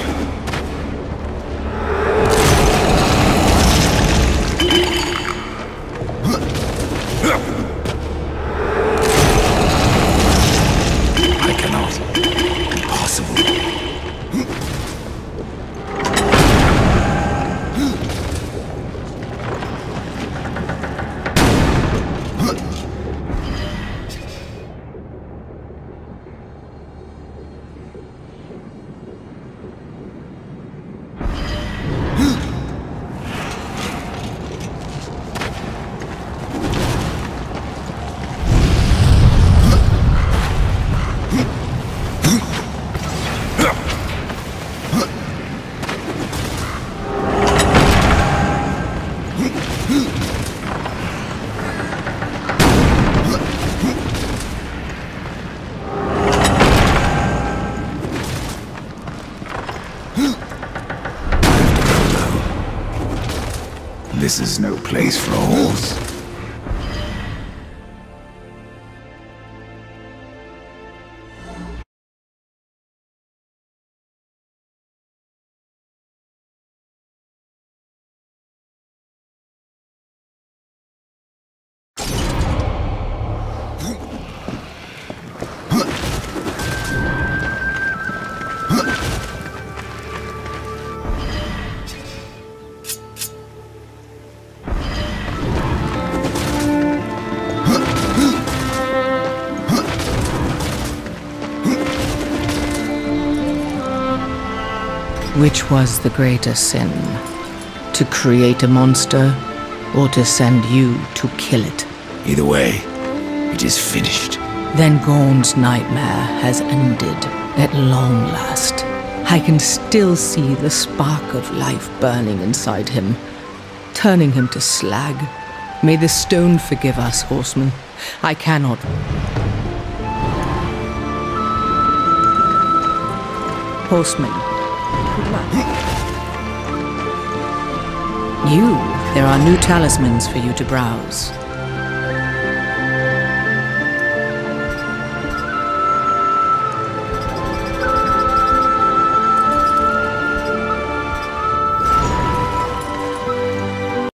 Impossible. This is no place for a horse. Which was the greater sin? To create a monster, or to send you to kill it? Either way, it is finished. Then Ghorn's nightmare has ended at long last. I can still see the spark of life burning inside him, turning him to slag. May the stone forgive us, horseman. I cannot. Horseman, You, there are new talismans for you to browse.